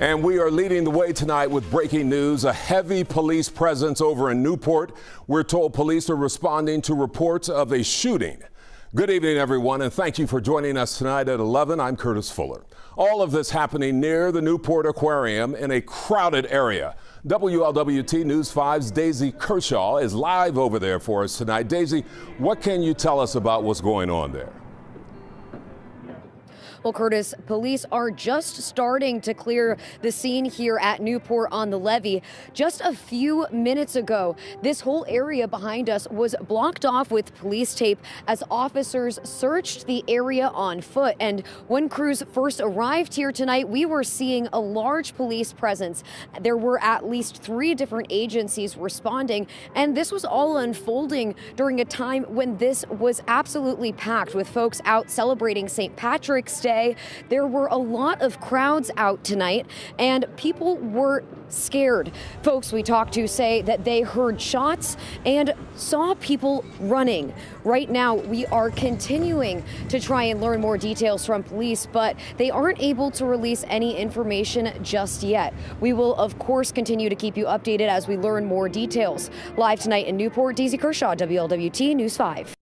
And we are leading the way tonight with breaking news a heavy police presence over in Newport. We're told police are responding to reports of a shooting. Good evening, everyone, and thank you for joining us tonight at 11. I'm Curtis Fuller. All of this happening near the Newport Aquarium in a crowded area. WLWT News 5's Daisy Kershaw is live over there for us tonight. Daisy, what can you tell us about what's going on there? Well, Curtis, police are just starting to clear the scene here at Newport on the levee. Just a few minutes ago, this whole area behind us was blocked off with police tape as officers searched the area on foot. And when crews first arrived here tonight, we were seeing a large police presence. There were at least three different agencies responding, and this was all unfolding during a time when this was absolutely packed with folks out celebrating St. Patrick's Day There were a lot of crowds out tonight, and people were scared. Folks we talked to say that they heard shots and saw people running. Right now, we are continuing to try and learn more details from police, but they aren't able to release any information just yet. We will, of course, continue to keep you updated as we learn more details. Live tonight in Newport, Daisy Kershaw, WLWT News 5.